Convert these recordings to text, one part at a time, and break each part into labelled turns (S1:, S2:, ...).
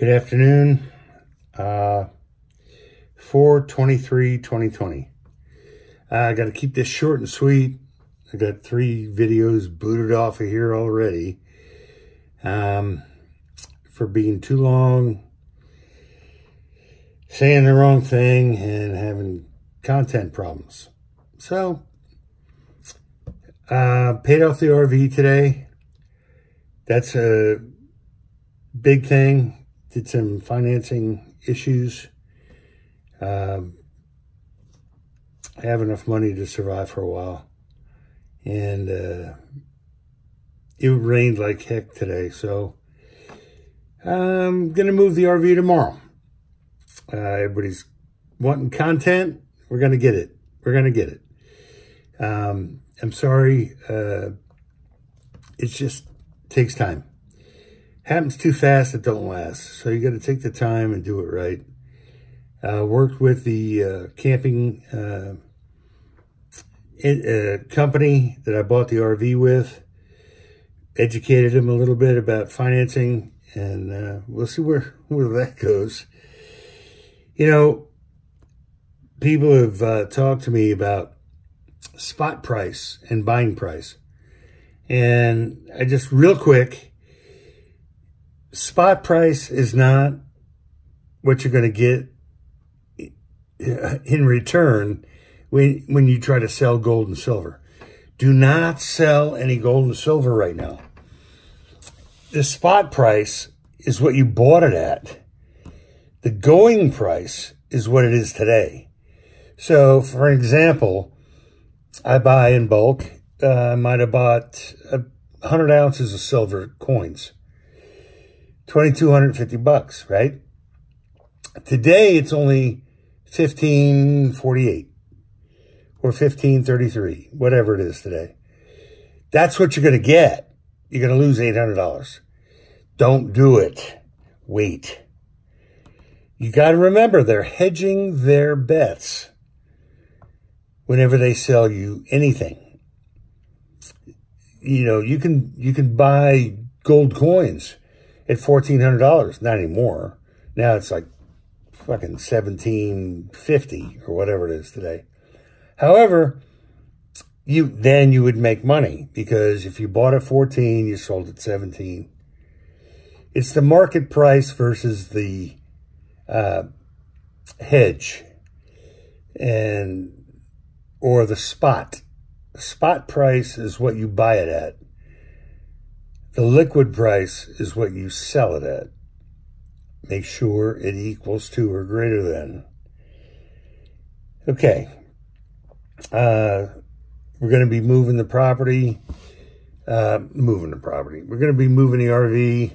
S1: Good afternoon. Uh, 423 2020. Uh, I got to keep this short and sweet. I got three videos booted off of here already um, for being too long, saying the wrong thing, and having content problems. So, uh, paid off the RV today. That's a big thing did some financing issues. Um, I have enough money to survive for a while. And uh, it rained like heck today, so I'm going to move the RV tomorrow. Uh, everybody's wanting content. We're going to get it. We're going to get it. Um, I'm sorry. Uh, it just takes time happens too fast, it don't last. So you got to take the time and do it right. Uh, worked with the uh, camping uh, uh, company that I bought the RV with. Educated them a little bit about financing, and uh, we'll see where, where that goes. You know, people have uh, talked to me about spot price and buying price. And I just real quick, spot price is not what you're going to get in return when, when you try to sell gold and silver. Do not sell any gold and silver right now. The spot price is what you bought it at. The going price is what it is today. So, for example, I buy in bulk. Uh, I might have bought 100 ounces of silver coins. 2250 bucks, right? Today it's only 1548 or 1533, whatever it is today. That's what you're going to get. You're going to lose $800. Don't do it. Wait. You got to remember they're hedging their bets whenever they sell you anything. You know, you can you can buy gold coins at $1,400. Not anymore. Now it's like fucking 1750 or whatever it is today. However, you then you would make money because if you bought at 14, you sold at 17. It's the market price versus the uh, hedge and or the spot. Spot price is what you buy it at. The liquid price is what you sell it at. Make sure it equals to or greater than. Okay. Uh, we're going to be moving the property. Uh, moving the property. We're going to be moving the RV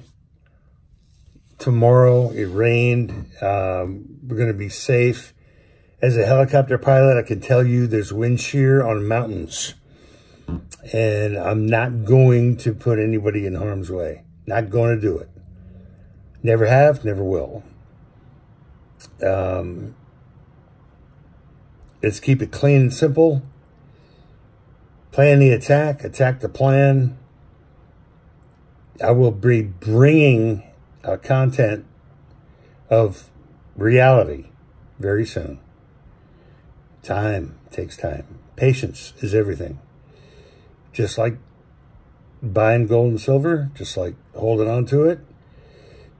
S1: tomorrow. It rained. Um, we're going to be safe. As a helicopter pilot, I can tell you there's wind shear on mountains and I'm not going to put anybody in harm's way. Not going to do it. Never have, never will. Um, let's keep it clean and simple. Plan the attack, attack the plan. I will be bringing a content of reality very soon. Time takes time. Patience is everything just like buying gold and silver, just like holding on to it.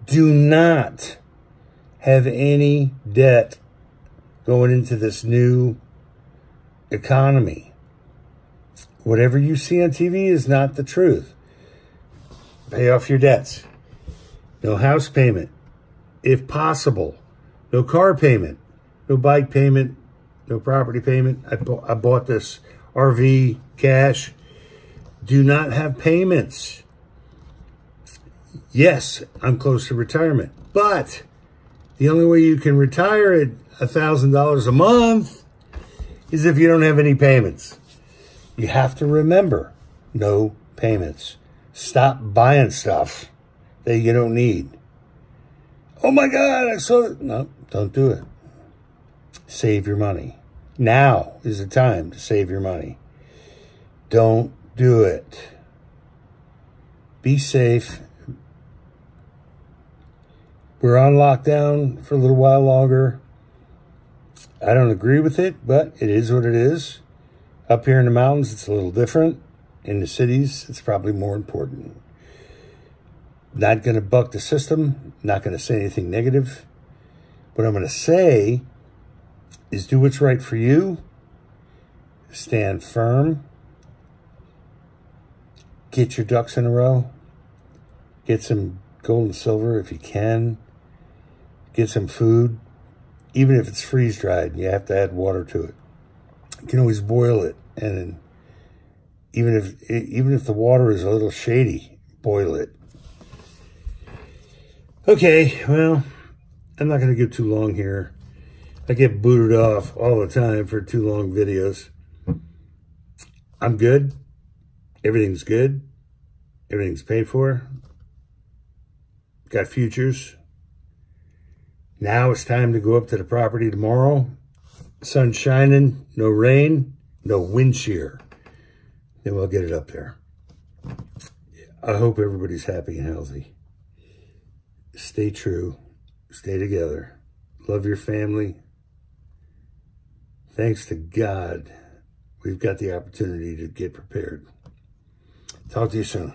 S1: Do not have any debt going into this new economy. Whatever you see on TV is not the truth. Pay off your debts. No house payment, if possible. No car payment, no bike payment, no property payment. I, I bought this RV cash do not have payments. Yes, I'm close to retirement, but the only way you can retire at $1,000 a month is if you don't have any payments. You have to remember, no payments. Stop buying stuff that you don't need. Oh my God, I saw it. No, don't do it. Save your money. Now is the time to save your money. Don't do it. Be safe. We're on lockdown for a little while longer. I don't agree with it, but it is what it is. Up here in the mountains, it's a little different. In the cities, it's probably more important. Not going to buck the system, not going to say anything negative. What I'm going to say is do what's right for you, stand firm, get your ducks in a row, get some gold and silver if you can, get some food, even if it's freeze dried and you have to add water to it. You can always boil it and even if even if the water is a little shady, boil it. Okay, well, I'm not going to get too long here. I get booted off all the time for too long videos. I'm good. Everything's good. Everything's paid for. Got futures. Now it's time to go up to the property tomorrow. Sun shining, no rain, no wind shear. Then we'll get it up there. I hope everybody's happy and healthy. Stay true. Stay together. Love your family. Thanks to God, we've got the opportunity to get prepared. Talk to you soon.